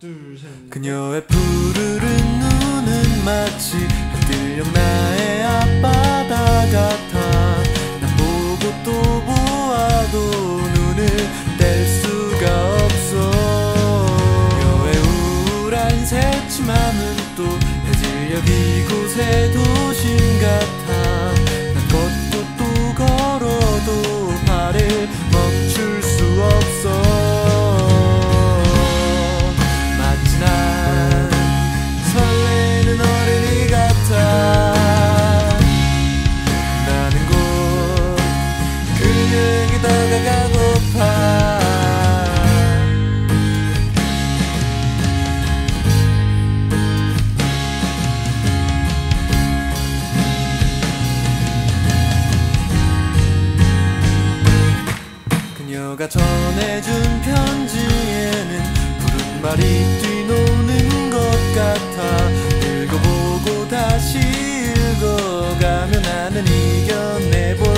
둘 셋. 그녀의 푸르른 눈은 마치 햇들녘 나의 앞바다 같아. 난 보고 또 보아도 눈을 뗄 수가 없어. 그녀의 우울한 새침함은 또 해질녘 이곳의 도 그녀에게 다가가고파. 그녀가 전해준 편지에는 푸른 말이 뛰노는 것 같아 읽어보고 다시 읽어가며 나는 이겨내볼